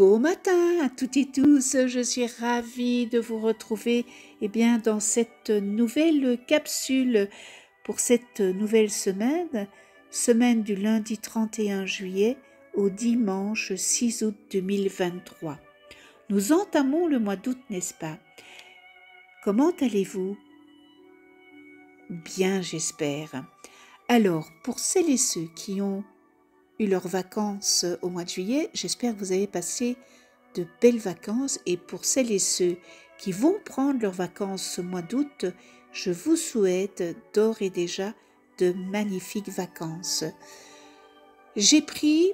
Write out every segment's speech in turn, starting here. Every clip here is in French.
Beau matin à toutes et tous, je suis ravie de vous retrouver eh bien, dans cette nouvelle capsule pour cette nouvelle semaine, semaine du lundi 31 juillet au dimanche 6 août 2023. Nous entamons le mois d'août, n'est-ce pas? Comment allez-vous? Bien, j'espère. Alors, pour celles et ceux qui ont eu leurs vacances au mois de juillet. J'espère que vous avez passé de belles vacances et pour celles et ceux qui vont prendre leurs vacances ce mois d'août, je vous souhaite d'ores et déjà de magnifiques vacances. J'ai pris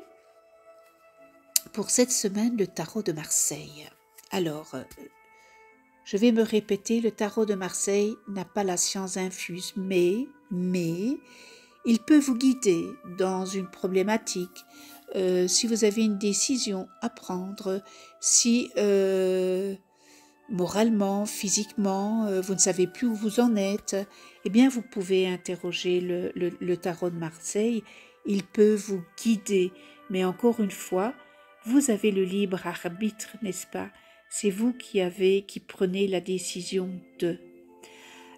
pour cette semaine le tarot de Marseille. Alors, je vais me répéter, le tarot de Marseille n'a pas la science infuse, mais, mais, il peut vous guider dans une problématique, euh, si vous avez une décision à prendre, si euh, moralement, physiquement, euh, vous ne savez plus où vous en êtes, eh bien vous pouvez interroger le, le tarot de Marseille. Il peut vous guider. Mais encore une fois, vous avez le libre arbitre, n'est-ce pas? C'est vous qui avez, qui prenez la décision de.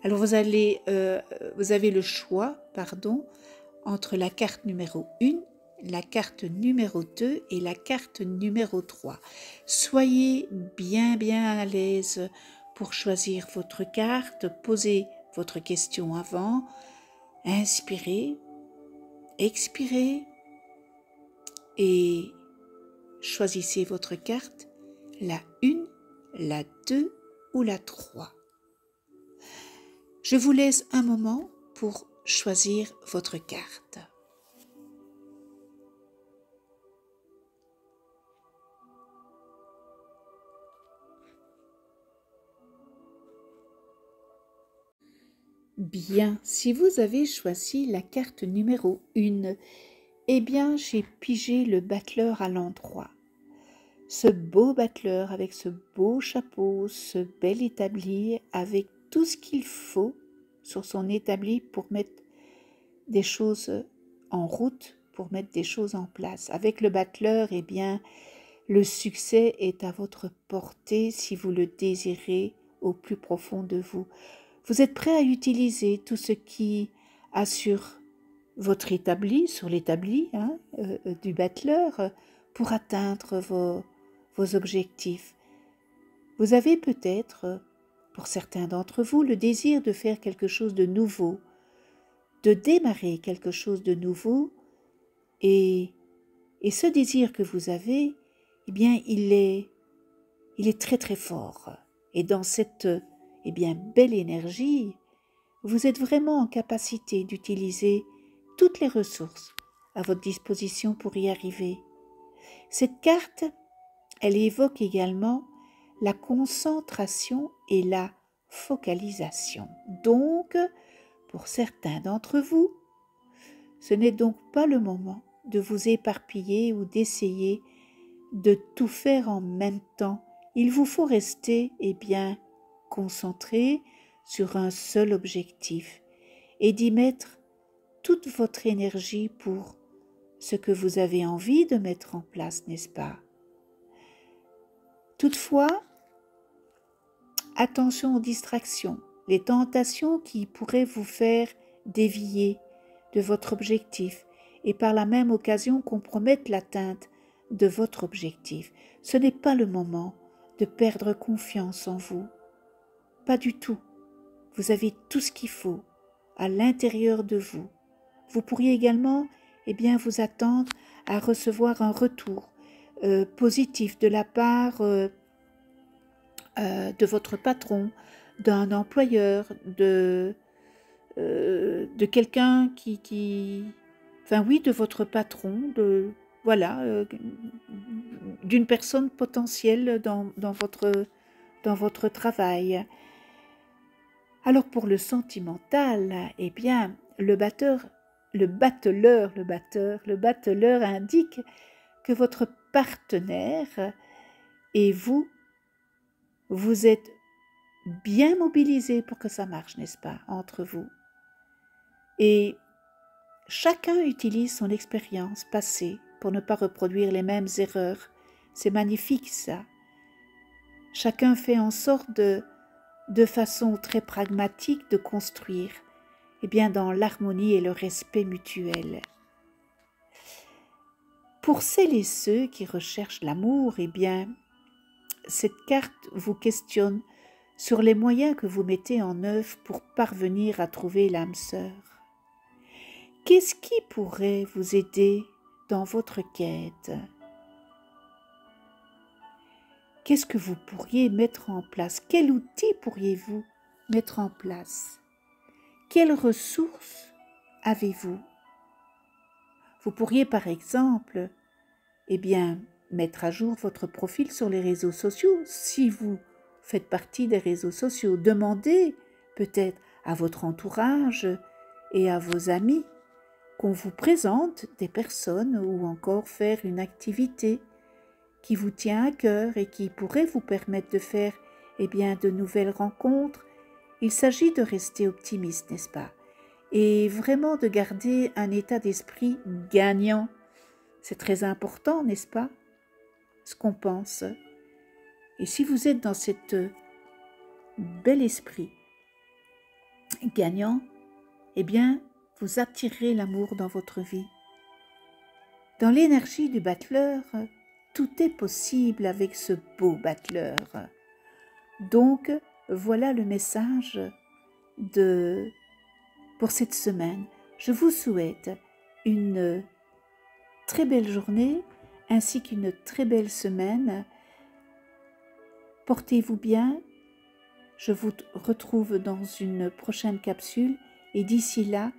Alors vous allez, vous avez le choix, pardon, entre la carte numéro 1, la carte numéro 2 et la carte numéro 3. Soyez bien bien à l'aise pour choisir votre carte, posez votre question avant, inspirez, expirez et choisissez votre carte, la 1, la 2 ou la 3. Je vous laisse un moment pour choisir votre carte. Bien, si vous avez choisi la carte numéro 1, eh bien j'ai pigé le battleur à l'endroit. Ce beau battleur avec ce beau chapeau, ce bel établi, avec tout ce qu'il faut sur son établi pour mettre des choses en route, pour mettre des choses en place. Avec le battleur, eh bien, le succès est à votre portée si vous le désirez au plus profond de vous. Vous êtes prêt à utiliser tout ce qui assure votre établi, sur l'établi hein, euh, du battleur, pour atteindre vos, vos objectifs. Vous avez peut-être pour certains d'entre vous, le désir de faire quelque chose de nouveau, de démarrer quelque chose de nouveau, et, et ce désir que vous avez, eh bien, il est, il est très très fort. Et dans cette eh bien, belle énergie, vous êtes vraiment en capacité d'utiliser toutes les ressources à votre disposition pour y arriver. Cette carte, elle évoque également la concentration et la focalisation. Donc, pour certains d'entre vous, ce n'est donc pas le moment de vous éparpiller ou d'essayer de tout faire en même temps. Il vous faut rester eh bien concentré sur un seul objectif et d'y mettre toute votre énergie pour ce que vous avez envie de mettre en place, n'est-ce pas? Toutefois, attention aux distractions, les tentations qui pourraient vous faire dévier de votre objectif et par la même occasion compromettre l'atteinte de votre objectif. Ce n'est pas le moment de perdre confiance en vous. Pas du tout. Vous avez tout ce qu'il faut à l'intérieur de vous. Vous pourriez également eh bien, vous attendre à recevoir un retour euh, positif de la part euh, euh, de votre patron, d'un employeur, de, euh, de quelqu'un qui, qui, enfin oui, de votre patron, de voilà, euh, d'une personne potentielle dans, dans, votre, dans votre travail. Alors pour le sentimental, eh bien, le batteur, le batteleur, le batteur, le batteleur indique que votre partenaire et vous vous êtes bien mobilisés pour que ça marche, n'est-ce pas, entre vous? Et chacun utilise son expérience passée pour ne pas reproduire les mêmes erreurs C'est magnifique ça. Chacun fait en sorte de, de façon très pragmatique de construire, et eh bien dans l'harmonie et le respect mutuel. Pour celles et ceux qui recherchent l'amour, eh bien, cette carte vous questionne sur les moyens que vous mettez en œuvre pour parvenir à trouver l'âme sœur. Qu'est-ce qui pourrait vous aider dans votre quête? Qu'est-ce que vous pourriez mettre en place? Quel outil pourriez-vous mettre en place? Quelles ressources avez-vous? Vous pourriez par exemple, eh bien, mettre à jour votre profil sur les réseaux sociaux si vous faites partie des réseaux sociaux. Demandez peut-être à votre entourage et à vos amis qu'on vous présente des personnes ou encore faire une activité qui vous tient à cœur et qui pourrait vous permettre de faire eh bien, de nouvelles rencontres. Il s'agit de rester optimiste, n'est-ce pas? Et vraiment de garder un état d'esprit gagnant. C'est très important, n'est-ce pas? Ce qu'on pense. Et si vous êtes dans cet bel esprit gagnant, eh bien, vous attirerez l'amour dans votre vie. Dans l'énergie du battleur, tout est possible avec ce beau battleur. Donc, voilà le message de pour cette semaine. Je vous souhaite une très belle journée ainsi qu'une très belle semaine. Portez-vous bien. Je vous retrouve dans une prochaine capsule et d'ici là,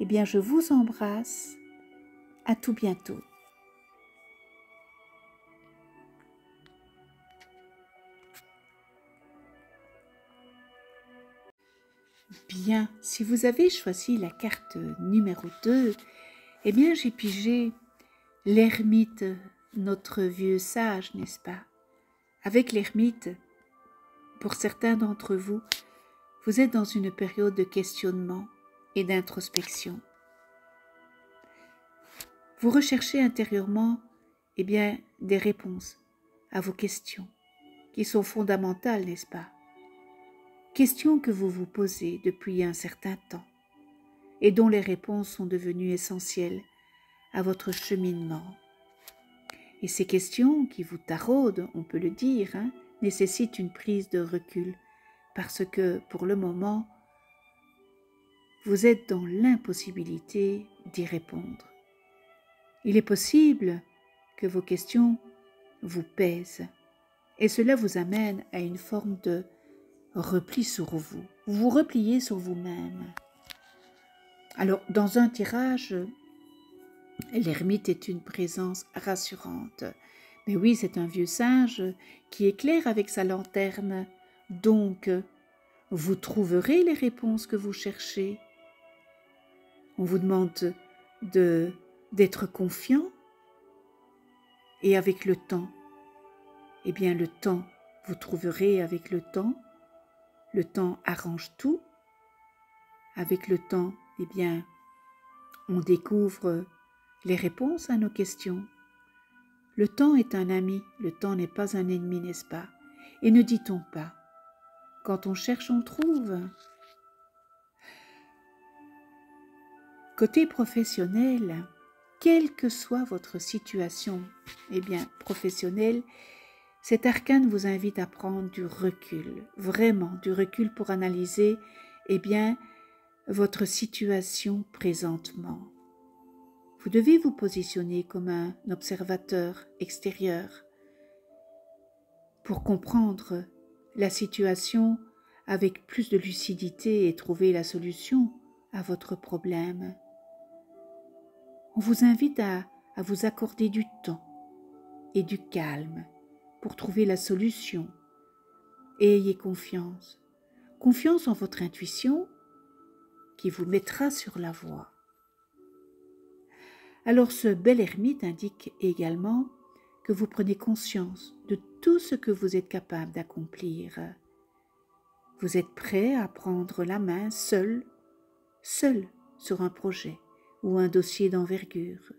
eh bien, je vous embrasse. À tout bientôt. Bien, si vous avez choisi la carte numéro 2, eh bien j'ai pigé l'ermite, notre vieux sage, n'est-ce pas? Avec l'ermite, pour certains d'entre vous, vous êtes dans une période de questionnement et d'introspection. Vous recherchez intérieurement eh bien, des réponses à vos questions qui sont fondamentales, n'est-ce pas? Questions que vous vous posez depuis un certain temps et dont les réponses sont devenues essentielles à votre cheminement. Et ces questions qui vous taraudent, on peut le dire, hein, nécessitent une prise de recul parce que pour le moment, vous êtes dans l'impossibilité d'y répondre. Il est possible que vos questions vous pèsent et cela vous amène à une forme de repli sur vous. Vous vous repliez sur vous-même. Alors, dans un tirage, l'ermite est une présence rassurante. Mais oui, c'est un vieux singe qui éclaire avec sa lanterne. Donc, vous trouverez les réponses que vous cherchez on vous demande de d'être confiant et avec le temps. Eh bien, le temps, vous trouverez avec le temps. Le temps arrange tout. Avec le temps, eh bien, on découvre les réponses à nos questions. Le temps est un ami, le temps n'est pas un ennemi, n'est-ce pas? Et ne dit-on pas Quand on cherche, on trouve. Côté professionnel, quelle que soit votre situation, eh bien, professionnelle, cet arcane vous invite à prendre du recul, vraiment du recul pour analyser, eh bien, votre situation présentement. Vous devez vous positionner comme un observateur extérieur pour comprendre la situation avec plus de lucidité et trouver la solution à votre problème on vous invite à, vous accorder du temps et du calme pour trouver la solution. ayez confiance, confiance en votre intuition qui vous mettra sur la voie. Alors ce bel ermite indique également que vous prenez conscience de tout ce que vous êtes capable d'accomplir. Vous êtes prêt à prendre la main seul, seul sur un projet ou un dossier d'envergure.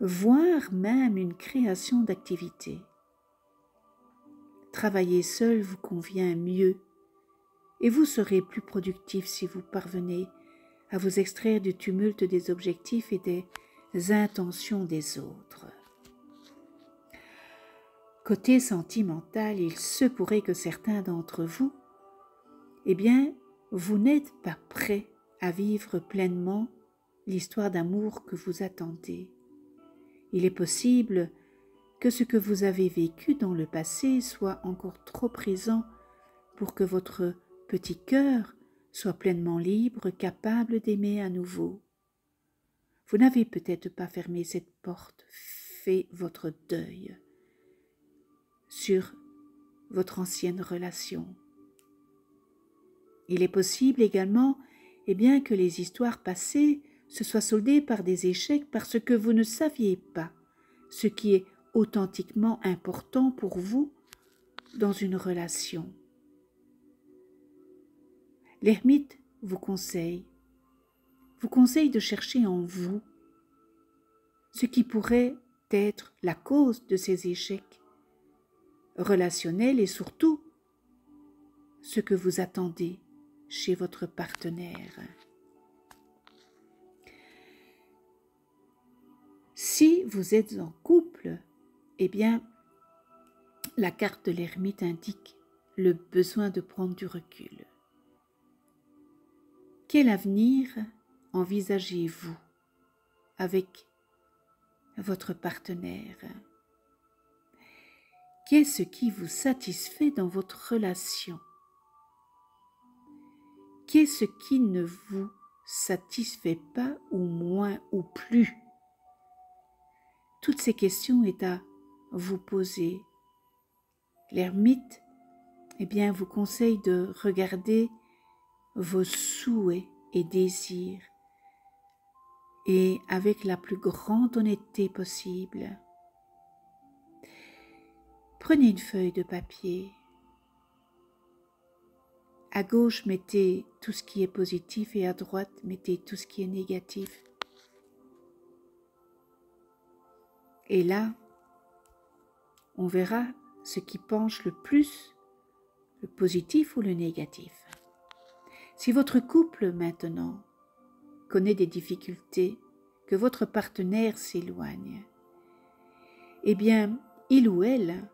voire même une création d'activité. Travailler seul vous convient mieux et vous serez plus productif si vous parvenez à vous extraire du tumulte des objectifs et des intentions des autres. Côté sentimental, il se pourrait que certains d'entre vous, eh bien, vous n'êtes pas prêts à vivre pleinement l'histoire d'amour que vous attendez. Il est possible que ce que vous avez vécu dans le passé soit encore trop présent pour que votre petit cœur soit pleinement libre, capable d'aimer à nouveau. Vous n'avez peut-être pas fermé cette porte, fait votre deuil sur votre ancienne relation. Il est possible également eh bien, que les histoires passées se soient soldées par des échecs parce que vous ne saviez pas ce qui est authentiquement important pour vous dans une relation. L'ermite vous conseille, vous conseille de chercher en vous ce qui pourrait être la cause de ces échecs relationnels et surtout ce que vous attendez chez votre partenaire. Si vous êtes en couple, eh bien, la carte de l'ermite indique le besoin de prendre du recul. Quel avenir envisagez-vous avec votre partenaire? Qu'est-ce qui vous satisfait dans votre relation? Qu'est-ce qui ne vous satisfait pas ou moins ou plus? Toutes ces questions est à vous poser. L'ermite, eh bien, vous conseille de regarder vos souhaits et désirs et avec la plus grande honnêteté possible. Prenez une feuille de papier. À gauche, mettez tout ce qui est positif et à droite, mettez tout ce qui est négatif. Et là, on verra ce qui penche le plus, le positif ou le négatif. Si votre couple maintenant connaît des difficultés, que votre partenaire s'éloigne, eh bien, il ou elle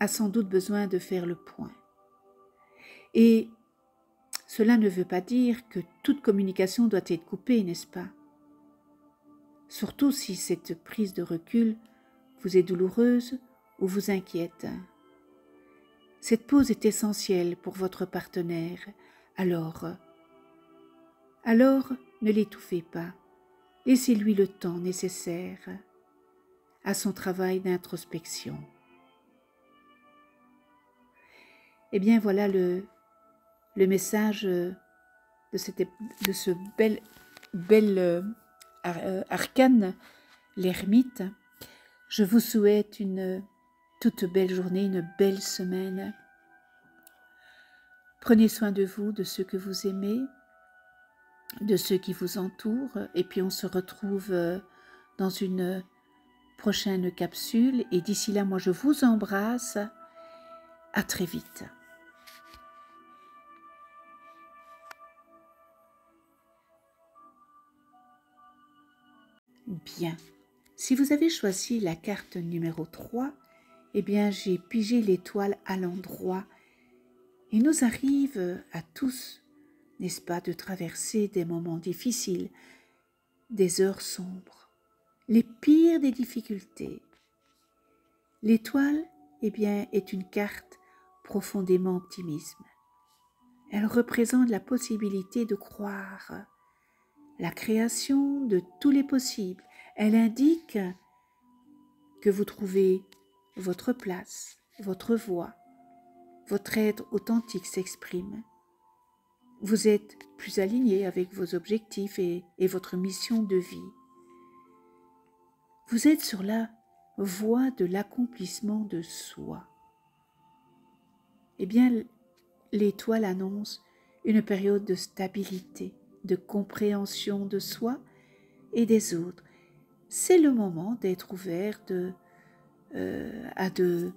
a sans doute besoin de faire le point. Et cela ne veut pas dire que toute communication doit être coupée, n'est-ce pas? Surtout si cette prise de recul vous est douloureuse ou vous inquiète. Cette pause est essentielle pour votre partenaire alors, alors ne l'étouffez pas, laissez-lui le temps nécessaire à son travail d'introspection. Eh bien voilà le, message de ce bel, bel euh, euh, arcane, l'ermite. Je vous souhaite une toute belle journée, une belle semaine. Prenez soin de vous, de ceux que vous aimez, de ceux qui vous entourent, et puis on se retrouve euh, dans une prochaine capsule. Et d'ici là, moi, je vous embrasse. À très vite. Bien. Si vous avez choisi la carte numéro 3, eh bien j'ai pigé l'étoile à l'endroit il nous arrive à tous, n'est-ce pas, de traverser des moments difficiles, des heures sombres, les pires des difficultés? L'étoile, eh bien, est une carte profondément optimisme. Elle représente la possibilité de croire, la création de tous les possibles. Elle indique que vous trouvez votre place, votre voie, votre être authentique s'exprime. Vous êtes plus aligné avec vos objectifs et, votre mission de vie. Vous êtes sur la voie de l'accomplissement de soi. Eh bien, l'étoile annonce une période de stabilité, de compréhension de soi et des autres. c'est le moment d'être ouvert euh, à de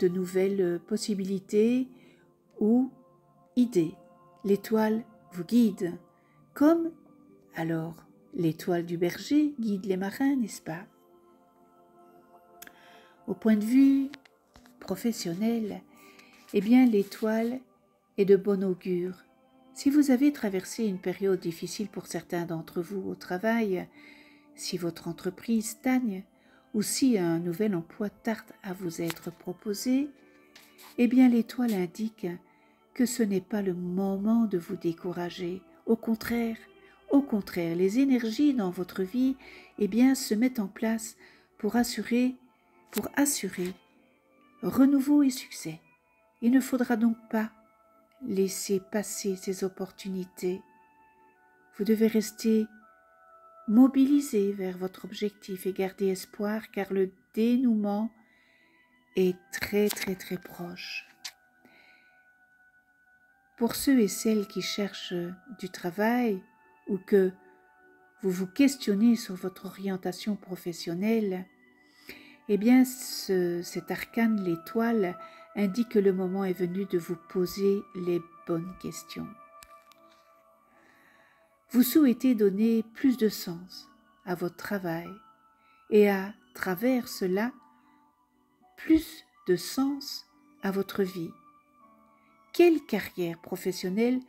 nouvelles possibilités ou idées. L'étoile vous guide, comme alors l'étoile du berger guide les marins, n'est-ce pas? Au point de vue professionnel, eh bien l'étoile est de bon augure. Si vous avez traversé une période difficile pour certains d'entre vous au travail, si votre entreprise stagne, ou si un nouvel emploi tarde à vous être proposé, eh bien l'étoile indique que ce n'est pas le moment de vous décourager. Au contraire, au contraire, les énergies dans votre vie eh bien, se mettent en place pour assurer, pour assurer renouveau et succès. Il ne faudra donc pas laisser passer ces opportunités. Vous devez rester mobilisé vers votre objectif et garder espoir car le dénouement est très très très proche. Pour ceux et celles qui cherchent du travail ou que vous vous questionnez sur votre orientation professionnelle, eh bien cet arcane, l'étoile, indique que le moment est venu de vous poser les bonnes questions. Vous souhaitez donner plus de sens à votre travail et à travers cela plus de sens à votre vie. Quelle carrière professionnelle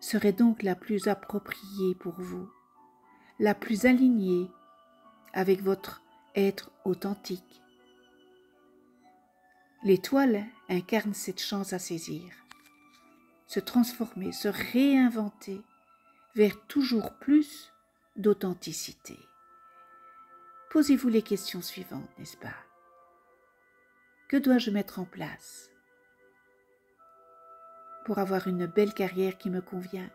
serait donc la plus appropriée pour vous, la plus alignée avec votre être authentique? L'étoile incarne cette chance à saisir, se transformer, se réinventer vers toujours plus d'authenticité. Posez-vous les questions suivantes, n'est-ce pas? Que dois-je mettre en place? Pour avoir une belle carrière qui me convient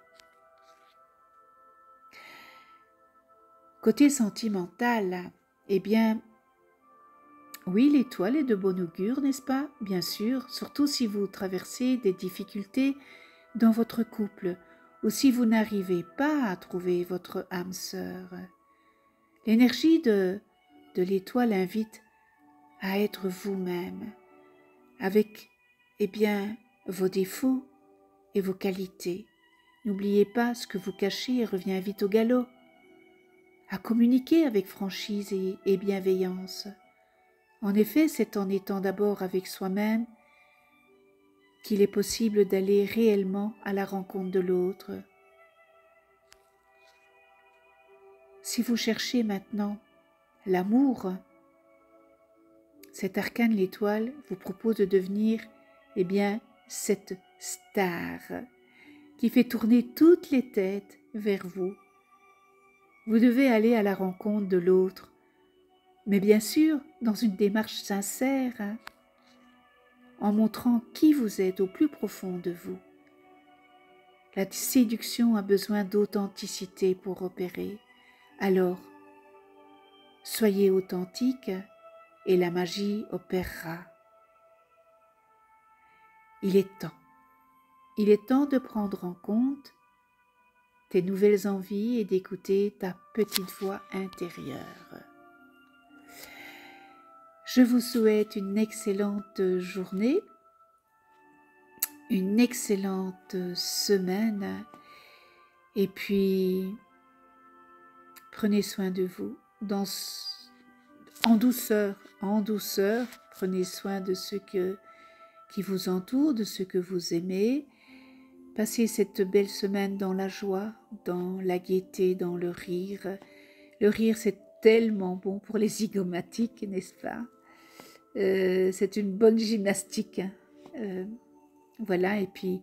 Côté sentimental, eh bien, oui, l'étoile est de bon augure, n'est-ce pas? Bien sûr, surtout si vous traversez des difficultés dans votre couple ou si vous n'arrivez pas à trouver votre âme sœur. L'énergie de, de l'étoile invite à être vous-même, avec, eh bien, vos défauts vos qualités. N'oubliez pas ce que vous cachez et revient vite au galop. À communiquer avec franchise et, et bienveillance. En effet, c'est en étant d'abord avec soi-même qu'il est possible d'aller réellement à la rencontre de l'autre. Si vous cherchez maintenant l'amour, cet arcane l'étoile vous propose de devenir, eh bien, cette star qui fait tourner toutes les têtes vers vous. Vous devez aller à la rencontre de l'autre, mais bien sûr dans une démarche sincère, hein en montrant qui vous êtes au plus profond de vous. La séduction a besoin d'authenticité pour opérer. Alors, soyez authentique et la magie opérera. Il est temps. Il est temps de prendre en compte tes nouvelles envies et d'écouter ta petite voix intérieure. Je vous souhaite une excellente journée, une excellente semaine et puis prenez soin de vous en douceur, en douceur, prenez soin de ceux que, qui vous entourent, de ceux que vous aimez. Passez cette belle semaine dans la joie, dans la gaieté, dans le rire. Le rire, c'est tellement bon pour les zygomatiques, n'est-ce pas? Euh, c'est une bonne gymnastique. Hein. Euh, voilà, et puis,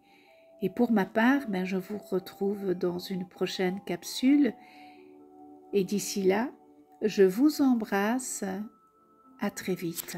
et pour ma part, ben, je vous retrouve dans une prochaine capsule. Et d'ici là, je vous embrasse. À très vite.